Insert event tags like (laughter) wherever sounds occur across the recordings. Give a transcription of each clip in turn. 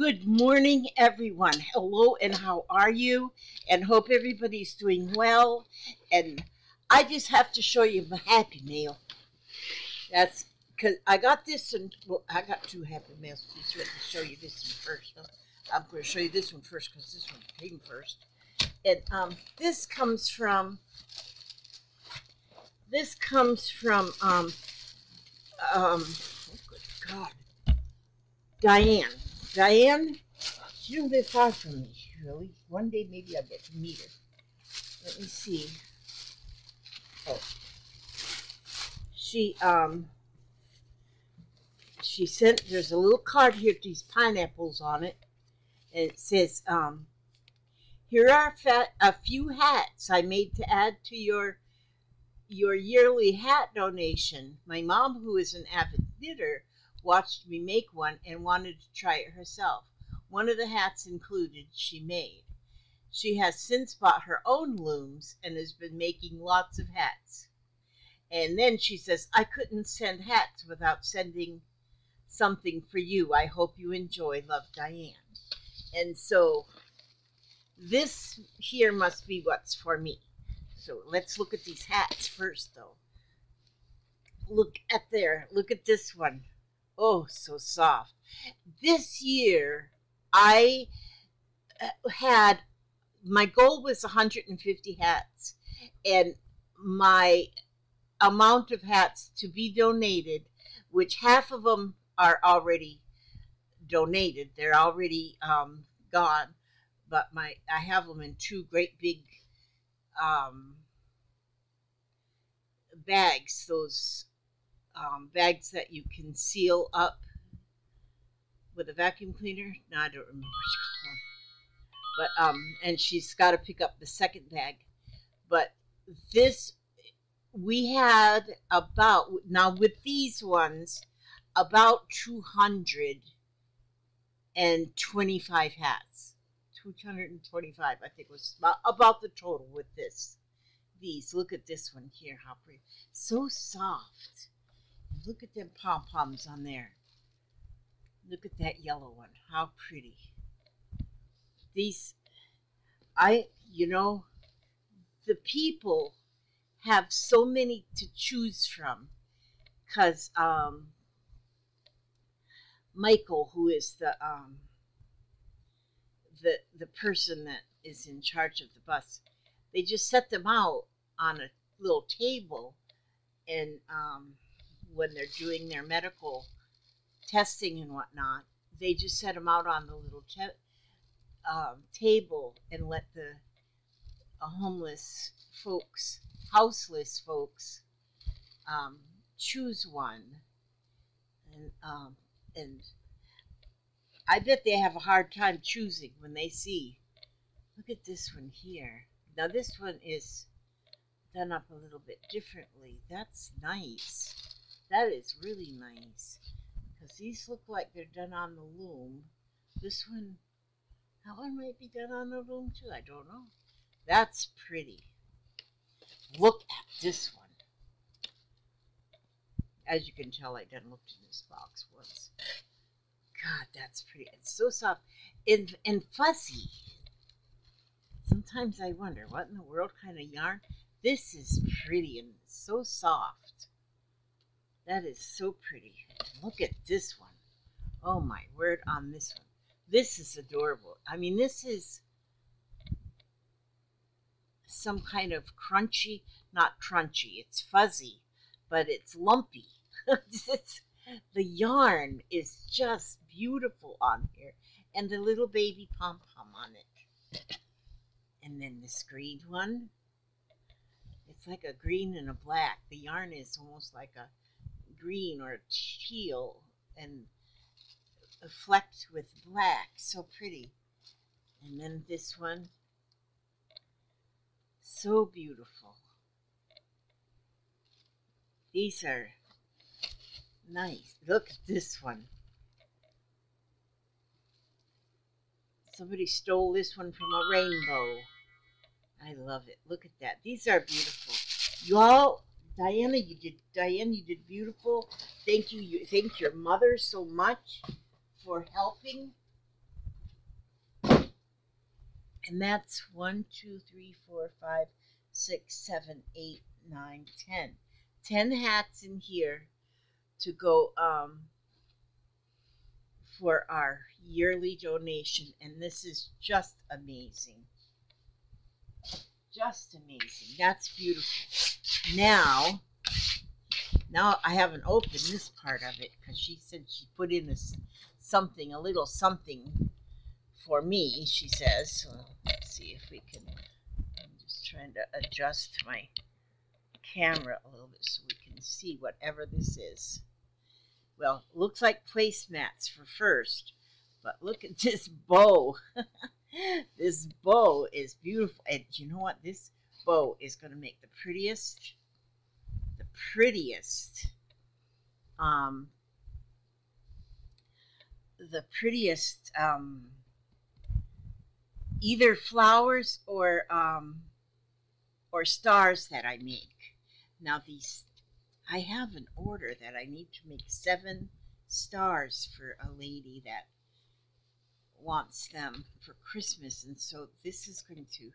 Good morning, everyone. Hello, and how are you? And hope everybody's doing well. And I just have to show you my Happy Mail. That's because I got this, and well, I got two Happy Mails. Just let me show you this one first. I'm going to show you this one first because this one came first. And um, this comes from. This comes from um, um, oh good God, Diane. Diane, she don't far from me, really. One day maybe I'll get to meet her. Let me see. Oh. She um she sent there's a little card here with these pineapples on it. And it says, um, here are a few hats I made to add to your your yearly hat donation. My mom, who is an avid knitter, watched me make one and wanted to try it herself. One of the hats included she made. She has since bought her own looms and has been making lots of hats. And then she says, I couldn't send hats without sending something for you. I hope you enjoy. Love, Diane. And so this here must be what's for me. So let's look at these hats first, though. Look at there. Look at this one. Oh, so soft. This year, I uh, had my goal was 150 hats, and my amount of hats to be donated, which half of them are already donated, they're already um, gone, but my I have them in two great big um, bags, those um, bags that you can seal up with a vacuum cleaner. No, I don't remember what. But um, and she's got to pick up the second bag. But this, we had about now with these ones about two hundred and twenty-five hats. 225 i think was about, about the total with this these look at this one here how pretty so soft Look at them pom poms on there. Look at that yellow one. How pretty. These, I, you know, the people have so many to choose from because um, Michael, who is the um, the the person that is in charge of the bus, they just set them out on a little table, and um, when they're doing their medical testing and whatnot, they just set them out on the little te- um, table and let the uh, homeless folks, houseless folks, um, choose one. And um, and I bet they have a hard time choosing when they see. Look at this one here. Now this one is done up a little bit differently. That's nice. That is really nice. Because these look like they're done on the loom. This one, that one might be done on the loom too. I don't know. That's pretty. Look at this one. As you can tell, I done looked in this box once. God, that's pretty. It's so soft and, and fuzzy. Sometimes I wonder, what in the world kind of yarn? This is pretty and so soft. That is so pretty. Look at this one. Oh my word on this one. This is adorable. I mean, this is some kind of crunchy, not crunchy, it's fuzzy, but it's lumpy. (laughs) it's, the yarn is just beautiful on here. And the little baby pom-pom on it. And then this green one. It's like a green and a black. The yarn is almost like a green or teal and flecked with black. So pretty. And then this one. So beautiful. These are nice. Look at this one. Somebody stole this one from a rainbow. I love it. Look at that. These are beautiful. Y'all Diana, you did Diane, you did beautiful. Thank you. You thank your mother so much for helping And that's one, two, three, four, five, six, seven, eight, nine, ten. Ten hats in here to go um, for our yearly donation. And this is just amazing. Just amazing. That's beautiful. Now, now I haven't opened this part of it because she said she put in this something, a little something for me, she says. So let's see if we can. I'm just trying to adjust my camera a little bit so we can see whatever this is. Well, looks like placemats for first, but look at this bow. (laughs) (gasps) this bow is beautiful. And you know what? This bow is going to make the prettiest, the prettiest, um, the prettiest, um, either flowers or, um, or stars that I make. Now these, I have an order that I need to make seven stars for a lady that wants them for Christmas, and so this is going to,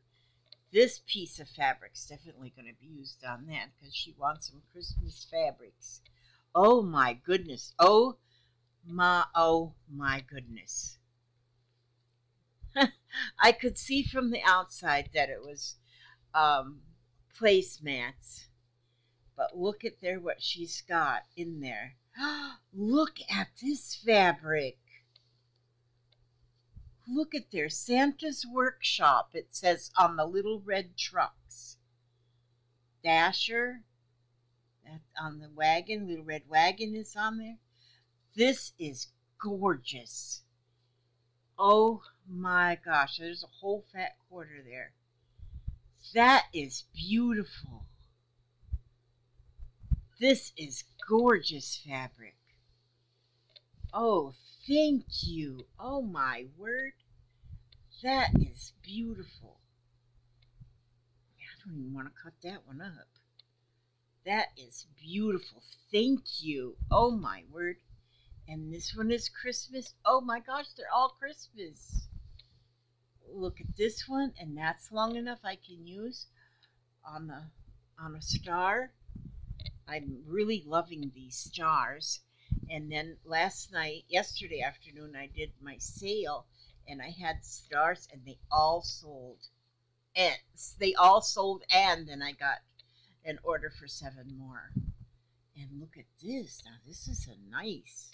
this piece of fabric is definitely going to be used on that because she wants some Christmas fabrics. Oh my goodness! Oh my! Oh my goodness! (laughs) I could see from the outside that it was um, placemats, but look at there what she's got in there. (gasps) look at this fabric. Look at there, Santa's Workshop, it says on the little red trucks. Dasher, that on the wagon, little red wagon is on there. This is gorgeous. Oh my gosh, there's a whole fat quarter there. That is beautiful. This is gorgeous fabric. Oh, thank you. Oh my word. That is beautiful. I don't even want to cut that one up. That is beautiful. Thank you. Oh my word. And this one is Christmas. Oh my gosh, they're all Christmas. Look at this one, and that's long enough I can use on the on a star. I'm really loving these stars. And then last night, yesterday afternoon, I did my sale and I had stars and they all sold. And they all sold and then I got an order for seven more. And look at this. Now this is a nice,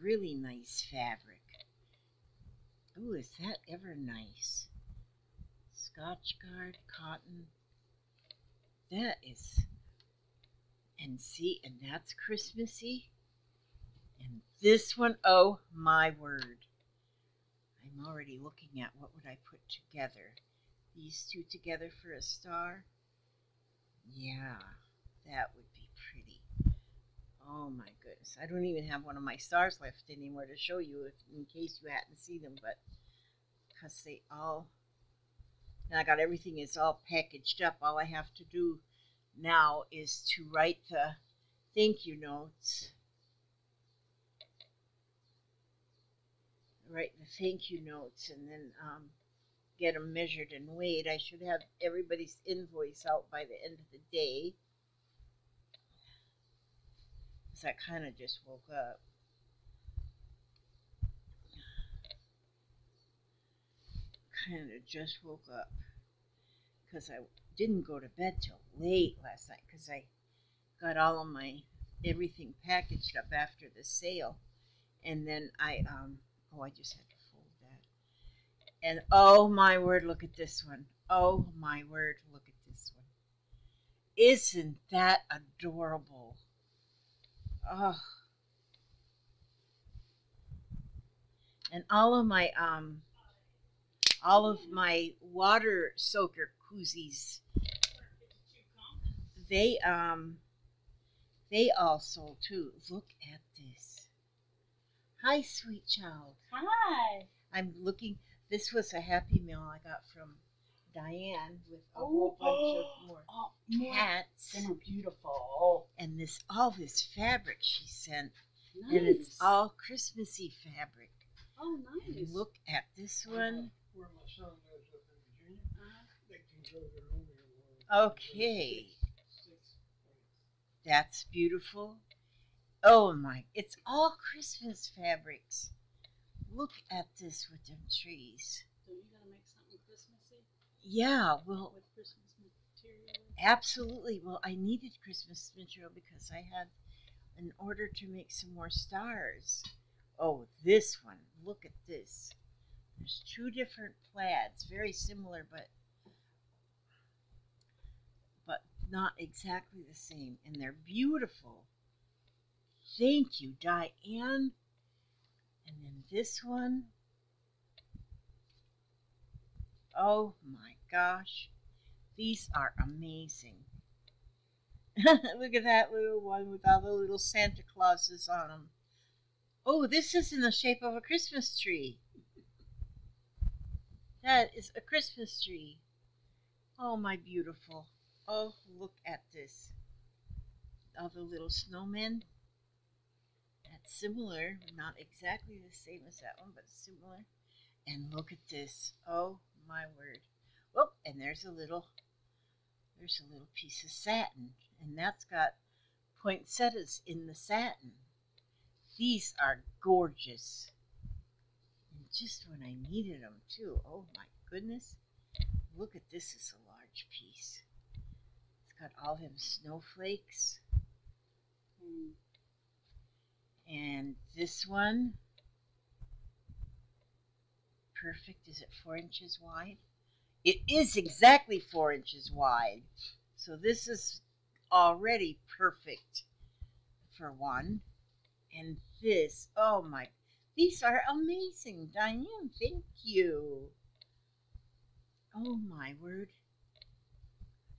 really nice fabric. Ooh, is that ever nice? Scotchgard cotton. That is and see, and that's Christmassy. And this one, oh my word. I'm already looking at what would I put together. These two together for a star. Yeah, that would be pretty. Oh my goodness. I don't even have one of my stars left anymore to show you if, in case you hadn't seen them, but because they all, now I got everything is all packaged up. All I have to do now is to write the thank you notes. Write the thank you notes and then um, get them measured and weighed. I should have everybody's invoice out by the end of the day. Because I kind of just woke up. Kind of just woke up because I didn't go to bed till late last night because I got all of my everything packaged up after the sale, and then I um oh I just had to fold that, and oh my word, look at this one. Oh my word, look at this one. Isn't that adorable? Oh. And all of my um all of my water soaker koozies they um they also too look at this hi sweet child Hi. i'm looking this was a happy meal i got from diane with a Oh, whole bunch of (gasps) more Oh, more. hats Them are beautiful. and this all this fabric she sent Nice. and it's all christmassy fabric oh, nice. and look at this uh-huh. one where my son lives up in Virginia. Uh-huh. They can grow their own. Okay. That's beautiful. Oh my, it's all Christmas fabrics. Look at this with them trees. So you gotta make something Christmassy Yeah, well, with Christmas material. absolutely. Well, I needed Christmas material because I had an order to make some more stars. Oh, this one. Look at this. There's two different plaids, very similar, but but not exactly the same, and they're beautiful. Thank you, Diane. And then this one. Oh my gosh. These are amazing. (laughs) Look at that little one with all the little Santa Clauses on them. Oh, this is in the shape of a Christmas tree. That is a Christmas tree. Oh, my beautiful. Oh, look at this. All the little snowmen. Similar, not exactly the same as that one, but similar. And look at this. Oh, my word. Oh, and there's a little there's a little piece of satin, and that's got poinsettias in the satin. These are gorgeous. And just when I needed them, too. Oh my goodness. Look at this is a large piece. It's got all them snowflakes. Hmm. And this one, perfect. Is it four inches wide? It is exactly four inches wide. So this is already perfect for one. And this, oh my, these are amazing, Diane. Thank you. Oh my word.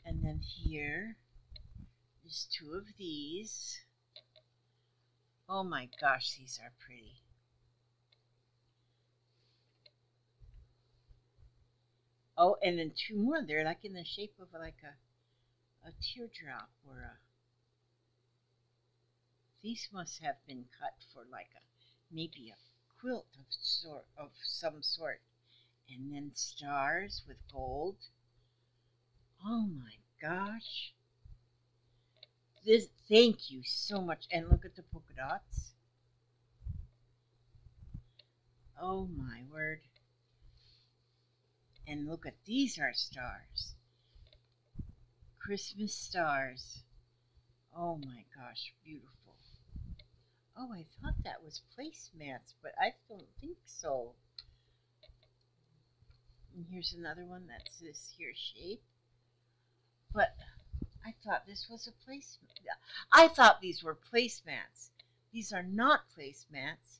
And then here is two of these. Oh my gosh, these are pretty. Oh, and then two more. They're like in the shape of like a a teardrop or a. These must have been cut for like a maybe a quilt of sort of some sort, and then stars with gold. Oh my gosh! This thank you so much, and look at the polka dots. Oh my word! And look at these are stars. Christmas stars. Oh my gosh, beautiful. Oh, I thought that was placemats, but I don't think so. And here's another one that's this here shape. But I thought this was a placemat. I thought these were placemats. These are not placemats.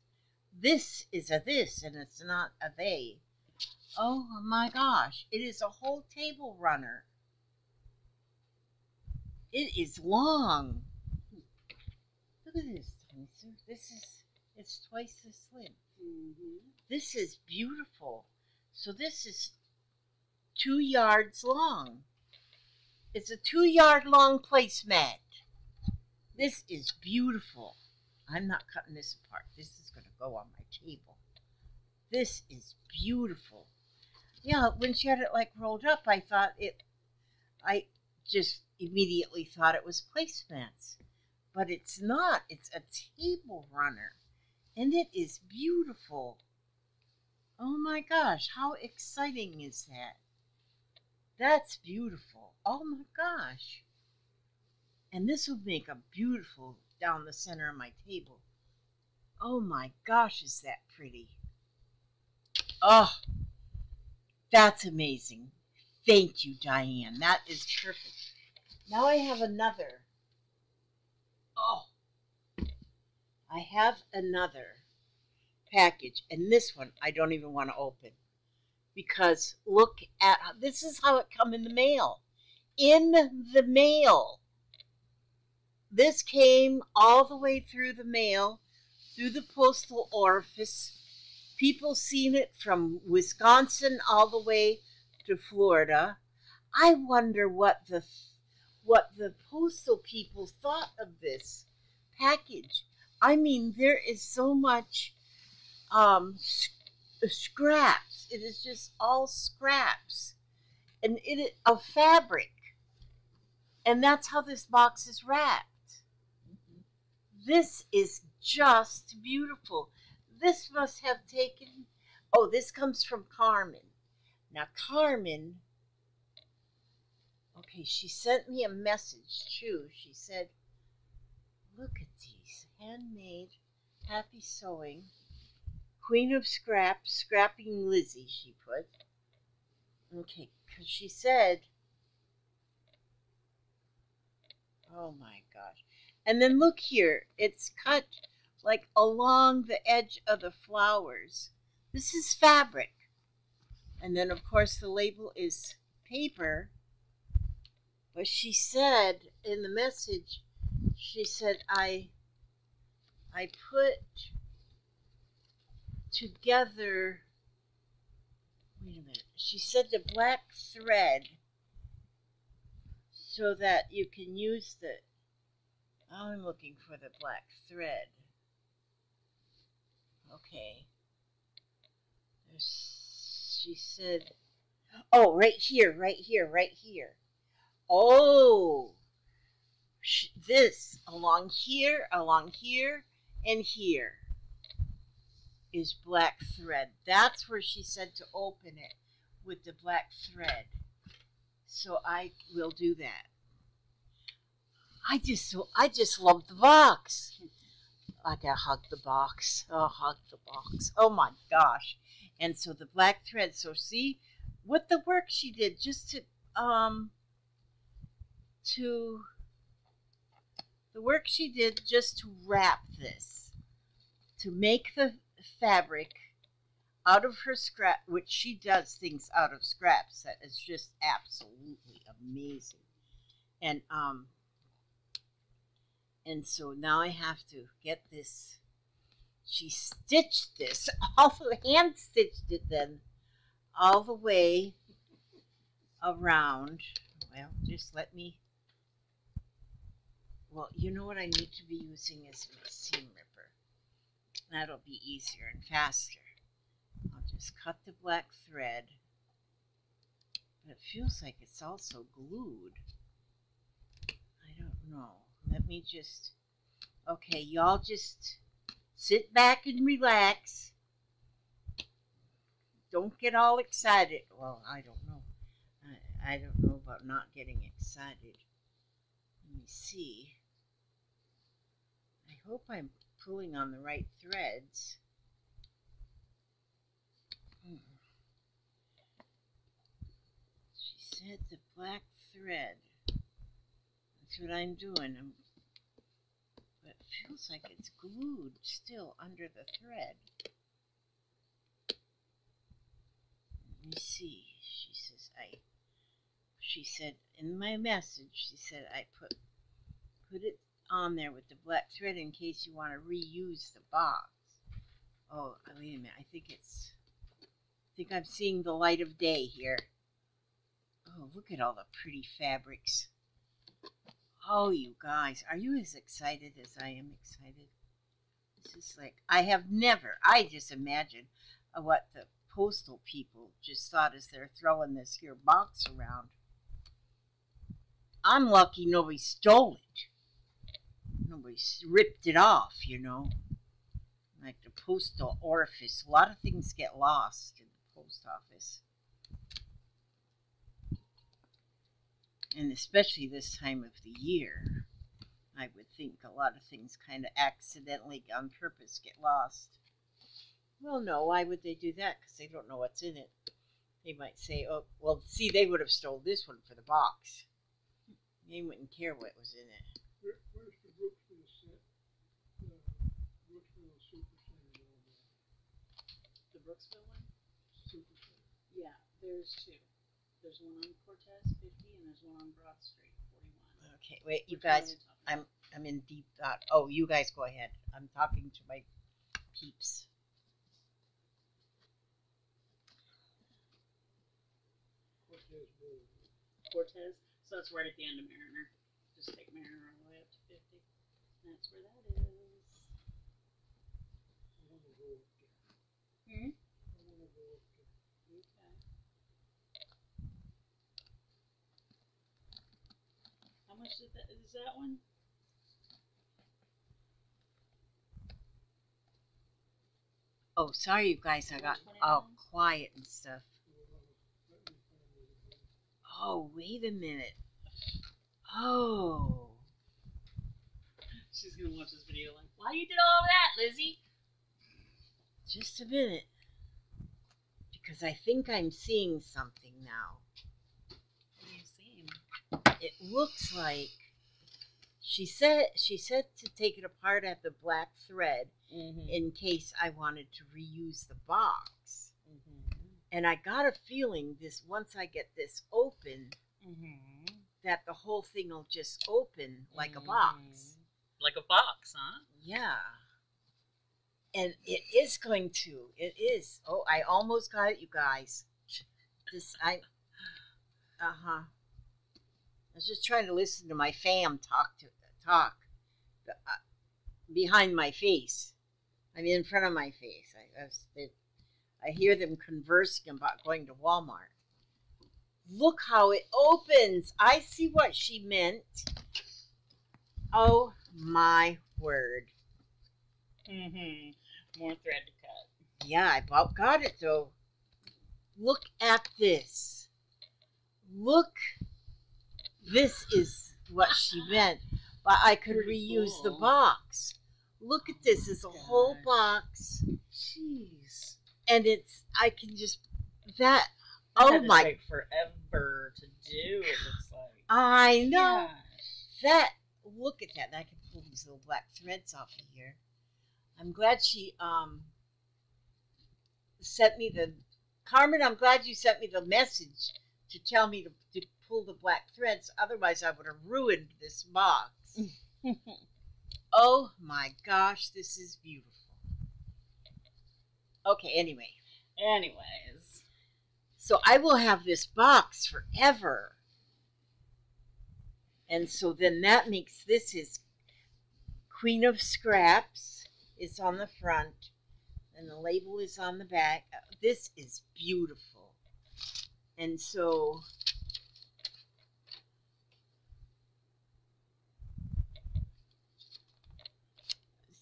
This is a this and it's not a they. Oh my gosh, it is a whole table runner. It is long. Look at this. This is, it's twice as slim. Mm-hmm. This is beautiful. So this is two yards long. It's a two yard long placemat. This is beautiful. I'm not cutting this apart. This is going to go on my table. This is beautiful. Yeah, when she had it like rolled up, I thought it, I just immediately thought it was placemats. But it's not. It's a table runner. And it is beautiful. Oh my gosh, how exciting is that? That's beautiful. Oh my gosh. And this would make a beautiful down the center of my table. Oh my gosh, is that pretty? Oh, that's amazing. Thank you, Diane. That is perfect. Now I have another. Oh, I have another package, and this one I don't even want to open because look at this is how it come in the mail. In the mail. This came all the way through the mail, through the postal orifice. People seen it from Wisconsin all the way to Florida. I wonder what the what the postal people thought of this package. I mean, there is so much um, scraps. It is just all scraps, and it of fabric, and that's how this box is wrapped. This is just beautiful. This must have taken. Oh, this comes from Carmen. Now, Carmen. Okay, she sent me a message too. She said, Look at these handmade, happy sewing. Queen of Scraps, Scrapping Lizzi, she put. Okay, because she said, Oh my gosh. And then look here, it's cut like along the edge of the flowers. This is fabric. And then, of course, the label is paper. But she said in the message, she said, I, I put together, wait a minute, she said the black thread so that you can use the, oh, I'm looking for the black thread. Okay. There's, she said, oh, right here, right here, right here. Oh, this along here, along here, and here is black thread. That's where she said to open it with the black thread. So I will do that. I just so I just love the box. Like I hug the box. Oh, hug the box. Oh my gosh. And so the black thread. So see what the work she did just to um to the work she did just to wrap this to make the fabric out of her scrap which she does things out of scraps that is just absolutely amazing and um and so now I have to get this. She stitched this, (laughs) the hand stitched it then, all the way around. Well, just let me. Well, you know what I need to be using is my seam ripper. That'll be easier and faster. Just cut the black thread. But it feels like it's also glued. I don't know. Let me just. Okay, y'all just sit back and relax. Don't get all excited. Well, I don't know. I, I don't know about not getting excited. Let me see. I hope I'm pulling on the right threads. Hmm. Said the black thread. That's what I'm doing. I'm, but it feels like it's glued still under the thread. Let me see. She says I. She said in my message. She said I put put it on there with the black thread in case you want to reuse the box. Oh, wait a minute. I think it's. I think I'm seeing the light of day here. Oh, look at all the pretty fabrics. Oh, you guys, are you as excited as I am excited? This is like, I have never, I just imagine what the postal people just thought as they're throwing this here box around. I'm lucky nobody stole it. Nobody ripped it off, you know. Like the postal orifice. A lot of things get lost in the post office. And especially this time of the year, I would think a lot of things kind of accidentally on purpose get lost. Well, no, why would they do that? Because they don't know what's in it. They might say, oh, well, see, they would have stole this one for the box. They wouldn't care what was in it. Where, where's the Brooksville set? The Brooksville Super Center The Brooksville one? Super Yeah, there's two. There's one on Cortez, fifty, and there's one on Broad Street, forty-one. Okay, wait, you Which one are guys, you talking about? I'm in deep thought. Oh, you guys go ahead. I'm talking to my peeps. Cortez Boulevard. Cortez, so that's right at the end of Mariner. Just take Mariner all the way up to fifty. That's where that is. I wanna go up there. Hmm? I wanna Is, it that, is that one? Oh, sorry, you guys. I got all quiet and stuff. Well, let me find where it is. Oh, wait a minute. Oh. She's gonna watch this video like, why you did all that, Lizzi? Just a minute. Because I think I'm seeing something now. What are you seeing? It looks like she said she said to take it apart at the black thread Mm-hmm. in case I wanted to reuse the box. Mm-hmm. And I got a feeling this once I get this open Mm-hmm. that the whole thing will just open like a box. Like a box, huh? Yeah. And it is going to. It is. Oh, I almost got it, you guys. This I Uh huh. I was just trying to listen to my fam talk to talk uh, behind my face. I mean, in front of my face. I, I, was, it, I hear them conversing about going to Walmart. Look how it opens. I see what she meant. Oh my word. Mm-hmm. More thread to cut. Yeah, I about got it though. Look at this. Look. This is what she meant. But I could Pretty reuse the box. Look at this. It's a whole box. Jeez. And it's, I can just, that, That oh my, take forever to do. It looks like. I know. Gosh. That, look at that. And I can pull these little black threads off of here. I'm glad she, um, sent me the, Carmen, I'm glad you sent me the message to tell me to, to pull the black threads. Otherwise, I would have ruined this box. (laughs) oh my gosh, this is beautiful. Okay, anyway. Anyways. So I will have this box forever. And so then that makes this his Queen of Scraps is on the front and the label is on the back. This is beautiful. And so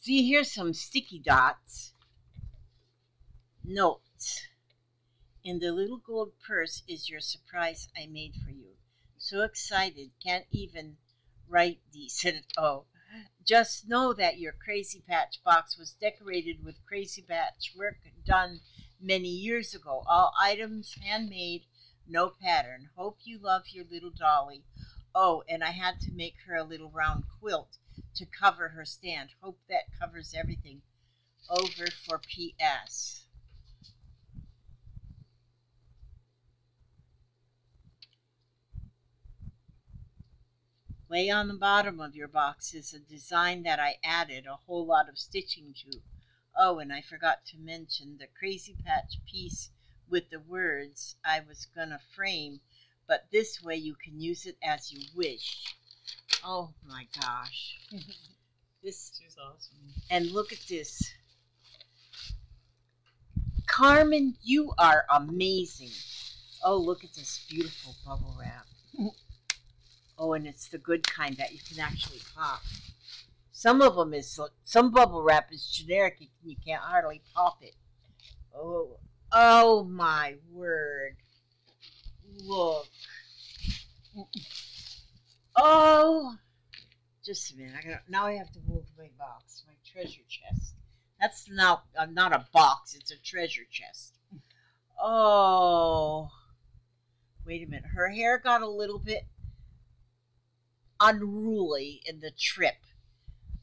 See here's some sticky dots. Notes. In the little gold purse is your surprise I made for you. So excited, can't even write decent. (laughs) Oh, just know that your Crazy Patch box was decorated with Crazy Patch work done many years ago. All items handmade, no pattern. Hope you love your little dolly. Oh, and I had to make her a little round quilt to cover her stand. Hope that covers everything. Over for P.S. Way on the bottom of your box is a design that I added a whole lot of stitching to. Oh, and I forgot to mention the Crazy Patch piece with the words I was gonna frame, but this way you can use it as you wish. Oh my gosh. This She's awesome. and look at this. Carmen, you are amazing. Oh, look at this beautiful bubble wrap. Oh, and it's the good kind that you can actually pop. Some of them is some bubble wrap is generic. You, you can't hardly pop it. Oh, oh my word! Look. Oh, just a minute. I got now. I have to move my box, my treasure chest. That's not uh, not a box. It's a treasure chest. Oh, wait a minute. Her hair got a little bit unruly in the trip.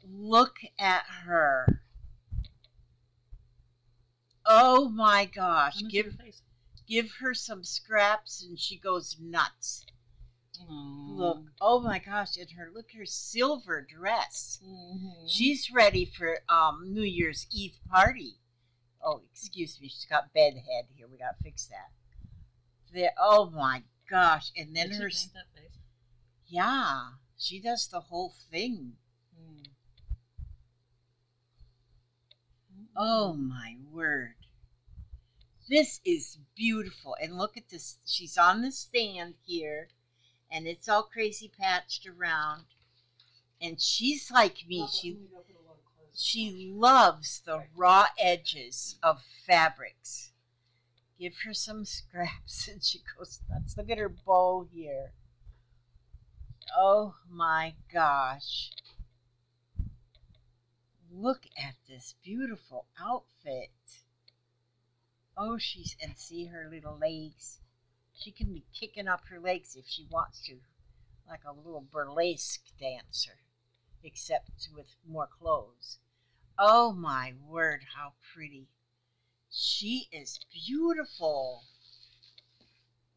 Look at her. Oh my gosh. Let me see Give give her some scraps and she goes nuts. Aw. Look. Oh my gosh, and her look at her silver dress. Mhm. She's ready for um New Year's Eve party. Oh, excuse me, she's got bed head here. We gotta fix that. There oh my gosh. And then Did she her paint that face? yeah, she does the whole thing. Mm. Oh my word. This is beautiful. And look at this. She's on the stand here. And it's all crazy patched around. And she's like me. She she loves the raw edges of fabrics. Give her some scraps (laughs) and she goes nuts. Look at her bow here. Oh my gosh. Look at this beautiful outfit. Oh, she's, and see her little legs. She can be kicking up her legs if she wants to, like a little burlesque dancer, except with more clothes. Oh my word, how pretty. She is beautiful.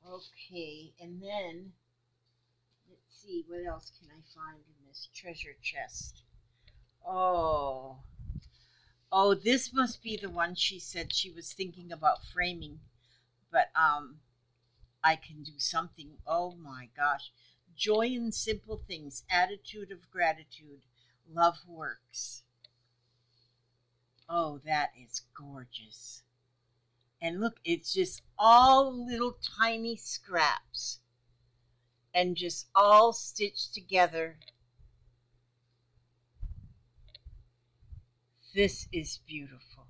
Okay, and then let's see what else can I find in this treasure chest. Oh. Oh, this must be the one she said she was thinking about framing. But um I can do something. Oh my gosh. Joy in simple things, attitude of gratitude, love works. Oh, that is gorgeous. And look, it's just all little tiny scraps and just all stitched together. This is beautiful.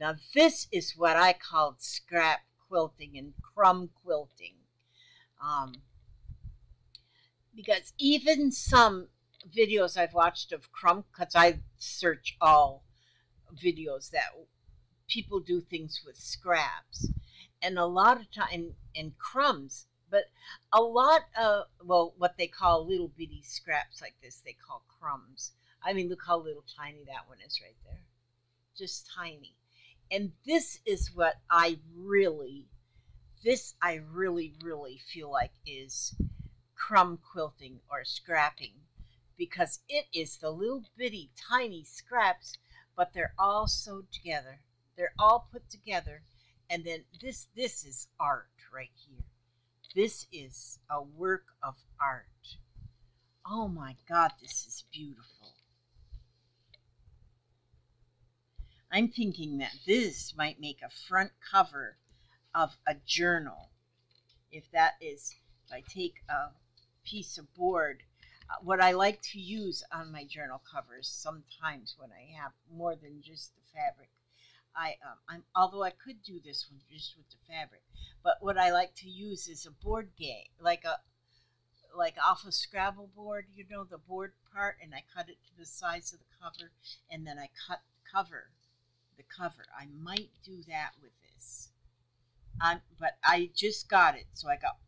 Now, this is what I called scrap quilting and crumb quilting. Um, because even some videos I've watched of crumb, because I search all videos that people do things with scraps. And a lot of time and, and crumbs but a lot of well what they call little bitty scraps like this they call crumbs. I mean look how little tiny that one is right there. Just tiny and this is what i really this i really really feel like is crumb quilting or scrapping because it is the little bitty tiny scraps but they're all sewed together. They're all put together, and then this this is art right here. This is a work of art. Oh my God, this is beautiful. I'm thinking that this might make a front cover of a journal. If that is, if I take a piece of board uh, what I like to use on my journal covers sometimes when I have more than just the fabric. I um, I'm although I could do this one just with the fabric, but what I like to use is a board game, like a like off a Scrabble board, you know, the board part, and I cut it to the size of the cover, and then I cut the cover, the cover. I might do that with this. I'm, but I just got it, so I got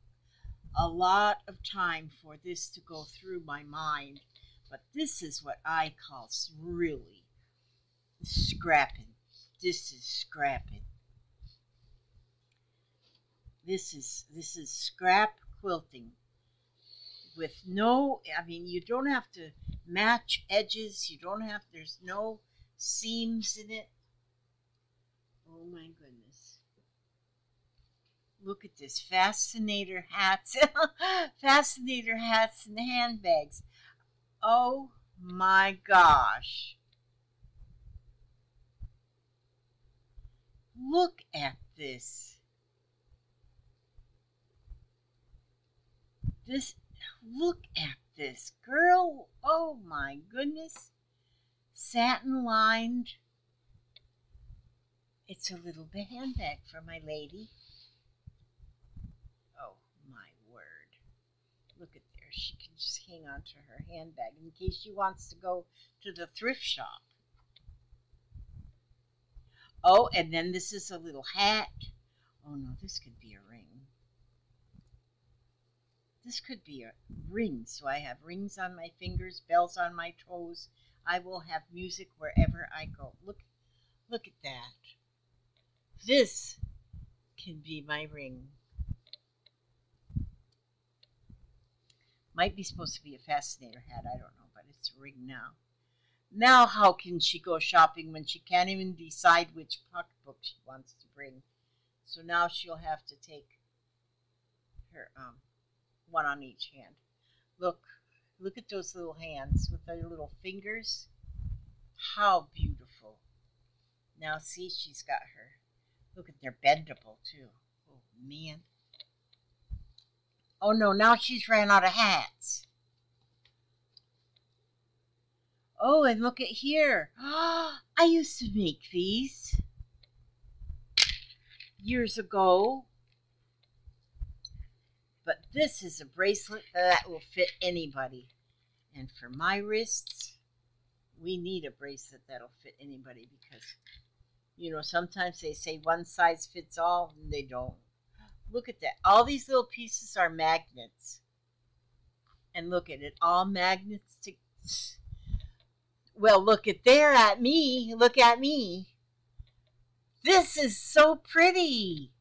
a lot of time for this to go through my mind, but this is what I call really scrapping. This is scrapping. This is this is scrap quilting with no I mean you don't have to match edges, you don't have there's no seams in it. Oh my goodness. Look at this. Fascinator hats. (laughs) Fascinator hats and handbags. Oh my gosh. Look at this. This, look at this. Girl, oh my goodness. Satin lined. It's a little handbag for my lady. Oh, my word. Look at there. She can just hang on to her handbag in case she wants to go to the thrift shop. Oh, and then this is a little hat. Oh no, this could be a ring. This could be a ring. So I have rings on my fingers, bells on my toes. I will have music wherever I go. Look, look at that. This can be my ring. Might be supposed to be a fascinator hat, I don't know, but it's a ring now. Now, how can she go shopping when she can't even decide which pocketbook she wants to bring? So now she'll have to take her um, one on each hand. Look, look at those little hands with their little fingers. How beautiful. Now, see, she's got her. Look at they're bendable too. Oh, man. Oh no, now she's ran out of hats. Oh, and look at here. (gasps) I used to make these years ago. But this is a bracelet that will fit anybody. And for my wrists, we need a bracelet that'll fit anybody because, you know, sometimes they say one size fits all and they don't. Look at that. All these little pieces are magnets. And look at it, all magnets to. Well, look at there at me. Look at me. This is so pretty.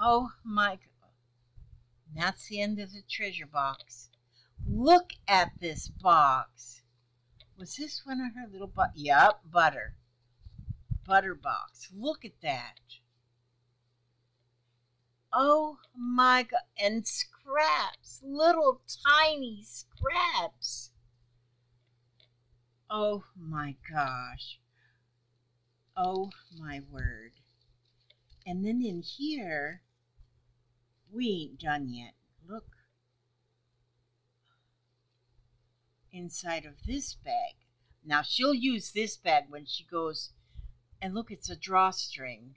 Oh my. That's the end of the treasure box. Look at this box. Was this one of her little but? Yep, butter. Butter box. Look at that. Oh my god. And scraps. Little tiny scraps. Oh my gosh. Oh my word. And then in here, we ain't done yet. Look. Inside of this bag. Now she'll use this bag when she goes, and look, it's a drawstring.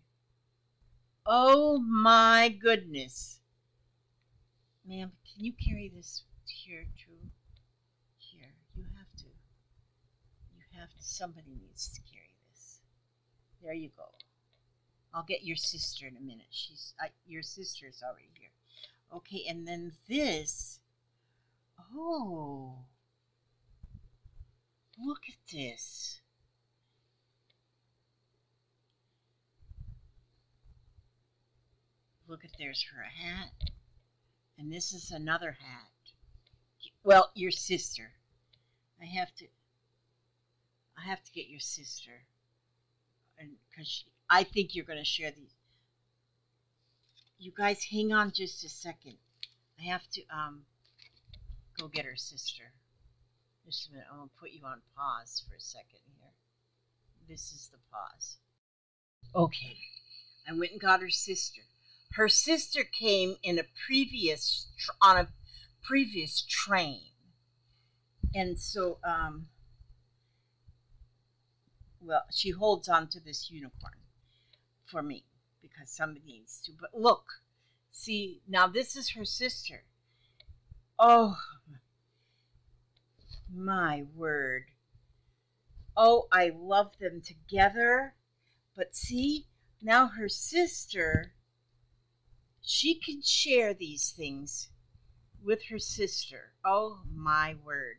Oh my goodness. Ma'am, can you carry this here too? Here, you have to. You have to. Somebody needs to carry this. There you go. I'll get your sister in a minute. She's I, your sister's already here. Okay, and then this. Oh, look at this. Look at there's her hat, and this is another hat. Well, your sister. I have to. I have to get your sister, and because I think you're going to share these. You guys, hang on just a second. I have to um go get her sister. Just a minute. I'm gonna put you on pause for a second here. This is the pause. Okay, I went and got her sister. Her sister came in a previous on a previous train, and so um. Well, she holds on to this unicorn for me because somebody needs to. But look, see, now this is her sister. Oh, my word. Oh, I love them together. But see, now her sister, she can share these things with her sister. Oh, my word.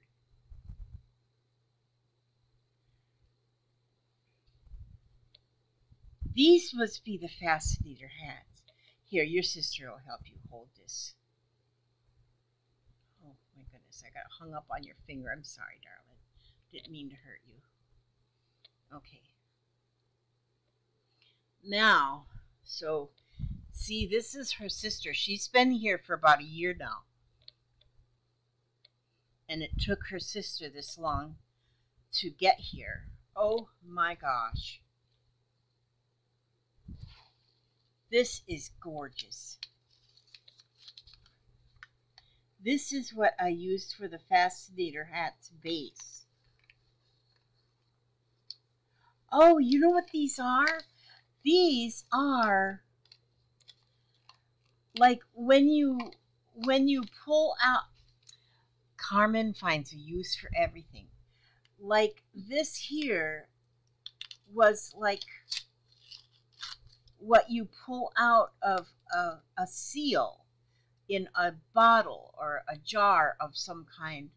These must be the fascinator hats. Here, your sister will help you hold this. Oh my goodness, I got hung up on your finger. I'm sorry, darling. Didn't mean to hurt you. Okay. Now, so see, this is her sister. She's been here for about a year now. And it took her sister this long to get here. Oh my gosh. This is gorgeous. This is what I used for the Fascinator hat's base. Oh, you know what these are? These are like when you when you pull out Carmen finds a use for everything. Like this here was like what you pull out of a, a seal in a bottle or a jar of some kind.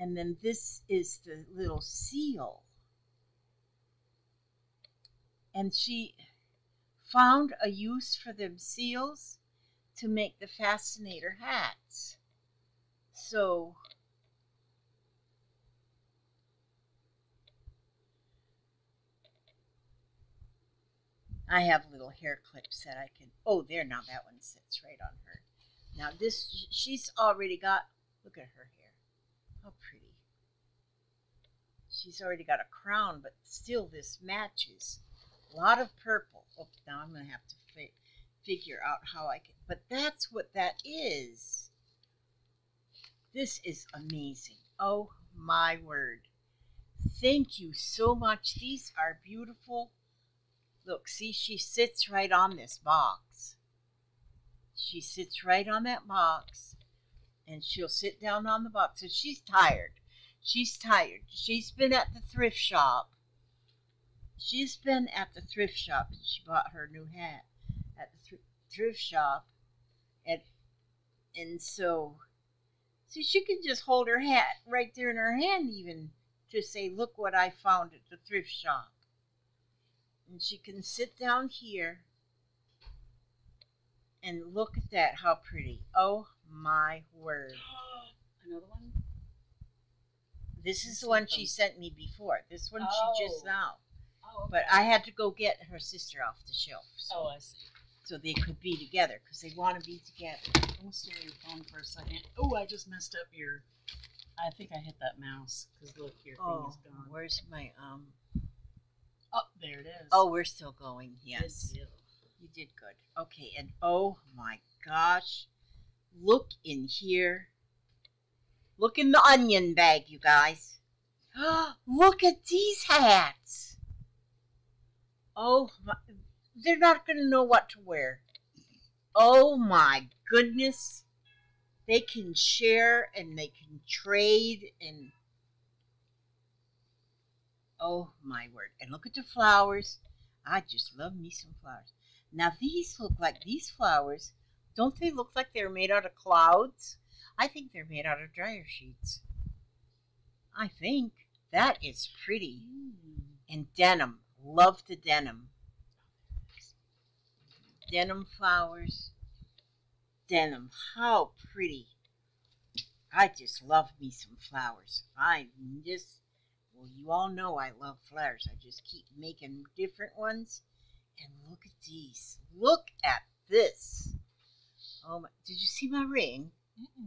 And then this is the little seal. And she found a use for them seals to make the fascinator hats. So I have little hair clips that I can. Oh, there now that one sits right on her. Now this she's already got. Look at her hair. How pretty. She's already got a crown, but still this matches. A lot of purple. Oh, now I'm gonna have to fi- figure out how I can. But that's what that is. This is amazing. Oh my word. Thank you so much. These are beautiful. Look, see, she sits right on this box. She sits right on that box and she'll sit down on the box. And she's tired. She's tired. She's been at the thrift shop. She's been at the thrift shop and she bought her new hat at the thr- thrift shop. And, and so, so she can just hold her hat right there in her hand, even to say, Look what I found at the thrift shop. And she can sit down here and look at that. How pretty. Oh my word. (gasps) Another one? This is the one she sent me before. This one she just Oh. now. Oh, But I had to go get her sister off the shelf so, Oh, I see. So they could be together because they want to be together. I'm gonna stay on your phone for a second. Oh, I just messed up your. I think I hit that mouse because look, your thing Oh, is gone. where's my um? Oh, there it is. Oh, we're still going. Yes, deal. you did good. Okay, and oh my gosh, look in here. Look in the onion bag, you guys. (gasps) look at these hats. Oh, my, they're not going to know what to wear. Oh my goodness. They can share and they can trade and oh my word. And look at the flowers. I just love me some flowers. Now these look like these flowers. Don't they look like they're made out of clouds? I think they're made out of dryer sheets. I think that is pretty. Mm. And denim. Love the denim. Denim flowers. Denim. How pretty. I just love me some flowers. I just, well, you all know I love flowers. I just keep making different ones. And look at these. Look at this. Oh my, did you see my ring? Mm.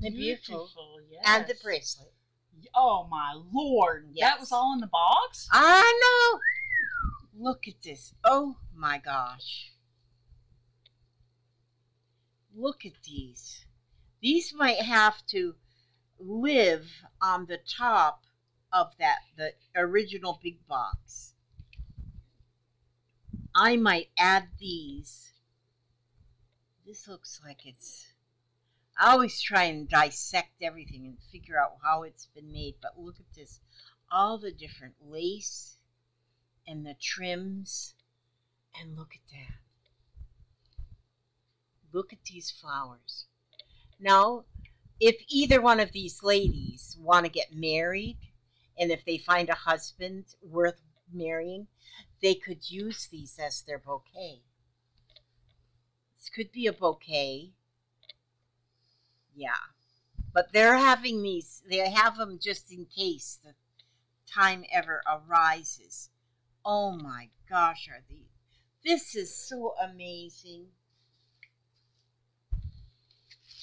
They're beautiful. yes. And the bracelet. Oh my lord! yes. That was all in the box. I know. Look at this. Oh my gosh. Look at these. These might have to live on the top of that the original big box. I might add these. This looks like it's I always try and dissect everything and figure out how it's been made, but look at this all the different lace and the trims. And look at that. Look at these flowers. Now, if either one of these ladies want to get married, and if they find a husband worth marrying, they could use these as their bouquet. This could be a bouquet. Yeah. But they're having these, they have them just in case the time ever arises. Oh my gosh, are these? This is so amazing.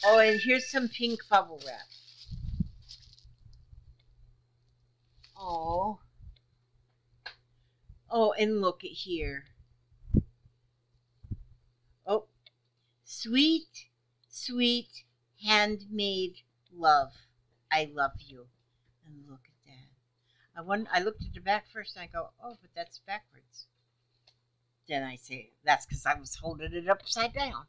Oh, and here's some pink bubble wrap. Oh. Oh, and look at here. Oh, sweet, sweet handmade love. I love you. And look at that. I one I looked at the back first and I go, oh, but that's backwards. Then I say, that's because I was holding it upside down.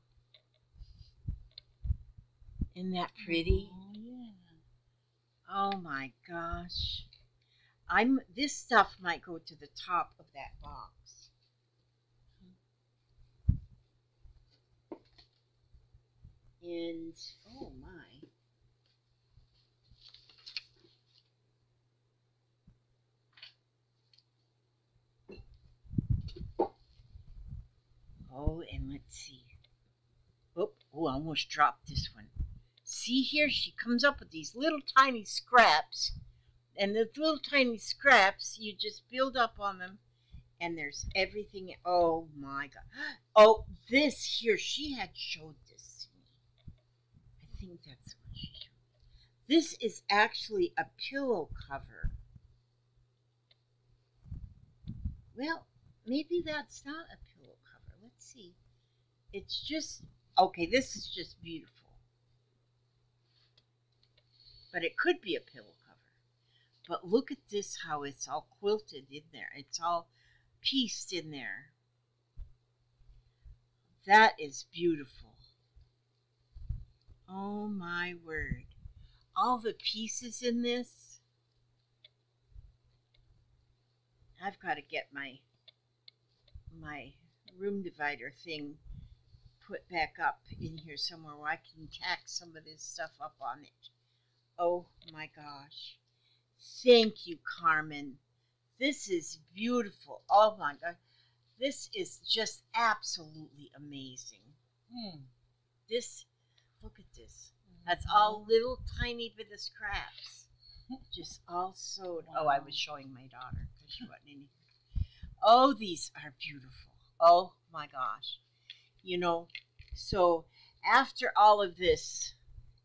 Isn't that oh, pretty? Oh, yeah. Oh my gosh. I'm this stuff might go to the top of that box. And oh my. Oh, and let's see. Oh, oh, I almost dropped this one. See here, she comes up with these little tiny scraps, and the little tiny scraps, you just build up on them, and there's everything. Oh my god! Oh, this here, she had showed this to me. I think that's what she showed. This is actually a pillow cover. Well, maybe that's not a pillow cover. Let's see. It's just okay. This is just beautiful, but it could be a pillow cover. But look at this, how it's all quilted in there. It's all pieced in there. That is beautiful. Oh my word. All the pieces in this. I've got to get my my room divider thing put back up in here somewhere where I can tack some of this stuff up on it. Oh my gosh. Thank you, Carmen. This is beautiful. Oh my god. This is just absolutely amazing. Hmm. This look at this. That's all little tiny bit of scraps. (laughs) Just all sewed. Oh, I was showing my daughter because she wasn't in here. Oh, these are beautiful. Oh my gosh. You know, so after all of this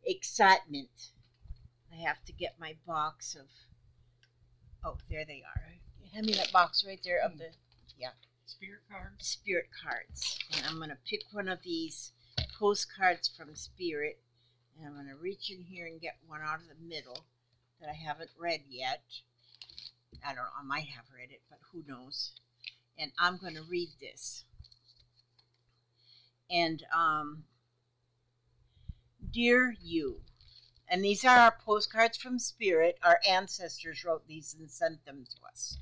excitement, I have to get my box of. Oh, there they are. Hand me that box right there of the yeah Spirit cards. spirit cards. And I'm going to pick one of these postcards from Spirit. And I'm going to reach in here and get one out of the middle that I haven't read yet. I don't know, I might have read it, but who knows. And I'm going to read this. And, um, Dear you, and these are our postcards from Spirit. Our ancestors wrote these and sent them to us.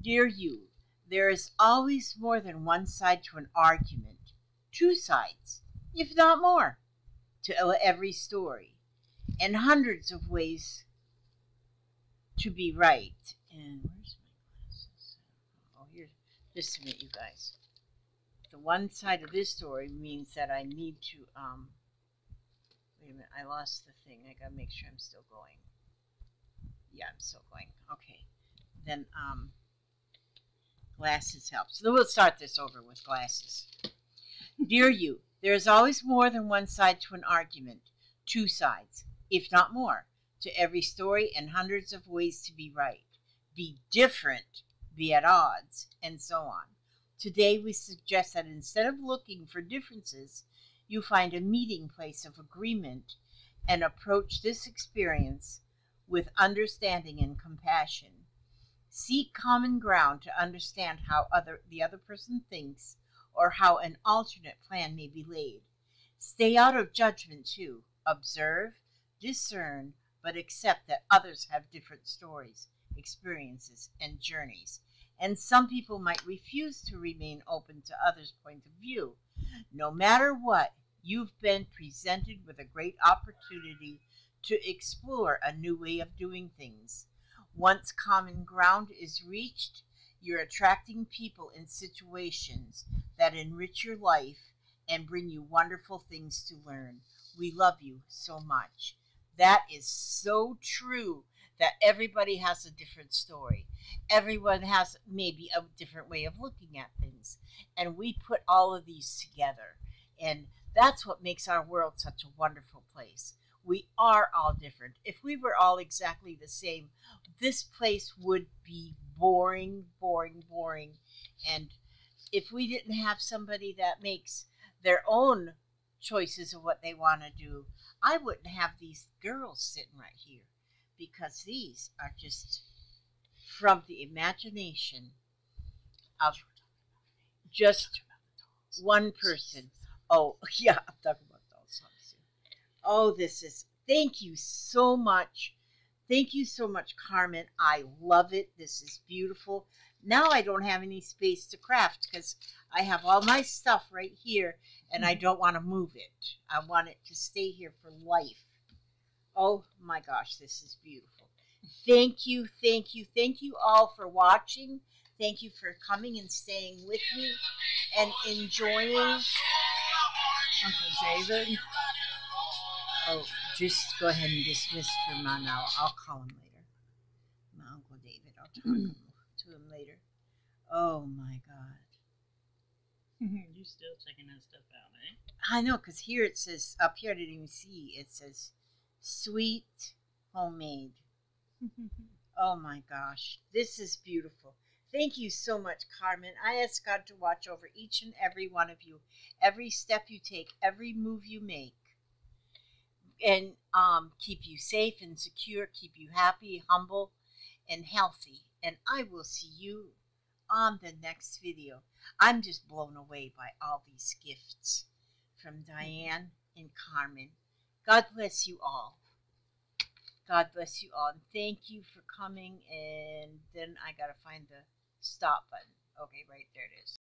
Dear you, there is always more than one side to an argument, two sides, if not more, to every story, and hundreds of ways to be right. And where's my glasses? Oh, here, just a minute, you guys. The one side of this story means that I need to, um, wait a minute, I lost the thing. I gotta make sure I'm still going. Yeah, I'm still going. Okay. Then, um, Glasses help. So we'll start this over with glasses. Dear you, there is always more than one side to an argument, two sides, if not more, to every story and hundreds of ways to be right, be different, be at odds, and so on. Today we suggest that instead of looking for differences, you find a meeting place of agreement and approach this experience with understanding and compassion. Seek common ground to understand how other the other person thinks or how an alternate plan may be laid. Stay out of judgment too. Observe, discern, but accept that others have different stories, experiences, and journeys. And some people might refuse to remain open to others' point of view. No matter what, you've been presented with a great opportunity to explore a new way of doing things. Once common ground is reached, you're attracting people and situations that enrich your life and bring you wonderful things to learn. We love you so much. That is so true that everybody has a different story. Everyone has maybe a different way of looking at things. And we put all of these together. And that's what makes our world such a wonderful place. We are all different. If we were all exactly the same, this place would be boring, boring, boring. And if we didn't have somebody that makes their own choices of what they want to do, I wouldn't have these girls sitting right here because these are just from the imagination of just one person. Oh, (laughs) yeah, I'm talking about those songs. Oh, this is, thank you so much. Thank you so much, Carmen. I love it. This is beautiful. Now I don't have any space to craft because I have all my stuff right here and I mm-hmm. don't want to move it. I want it to stay here for life. Oh my gosh, this is beautiful. Thank you, thank you, thank you all for watching. Thank you for coming and staying with me and enjoying. Uncle David. Oh, just go ahead and dismiss for my now. I'll call him later. My Uncle David. I'll talk (clears throat) to him later. Oh my God. (laughs) you still checking that stuff out, eh? I know, because here it says, up here I didn't even see, it says sweet homemade. (laughs) Oh my gosh. This is beautiful. Thank you so much, Carmen. I ask God to watch over each and every one of you, every step you take, every move you make, and um, keep you safe and secure, keep you happy, humble, and healthy. And I will see you on the next video. I'm just blown away by all these gifts from Diane and Carmen. God bless you all. God bless you all. And thank you for coming. And then I got to find the stop button. Okay, right there it is.